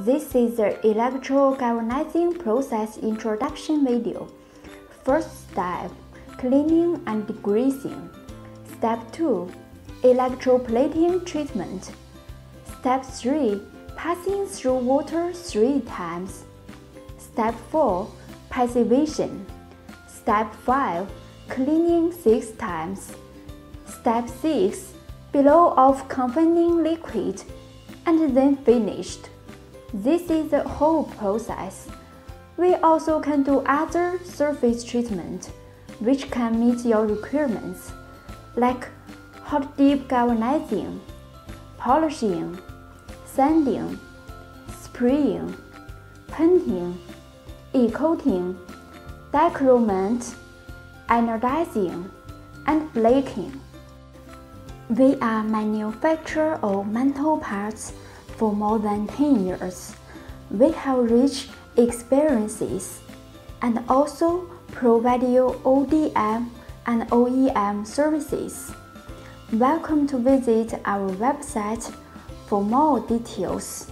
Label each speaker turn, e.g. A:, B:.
A: This is the electrogalvanizing process introduction video. First step, cleaning and degreasing. Step 2, electroplating treatment. Step 3, passing through water 3 times. Step 4, passivation. Step 5, cleaning 6 times. Step 6, below of confining liquid, and then finished. This is the whole process. We also can do other surface treatment, which can meet your requirements, like hot dip galvanizing, polishing, sanding, spraying, painting, e-coating, dacromet, anodizing, and blaking. We are manufacturer of metal parts for more than 10 years. We have rich experiences and also provide you ODM and OEM services. Welcome to visit our website for more details.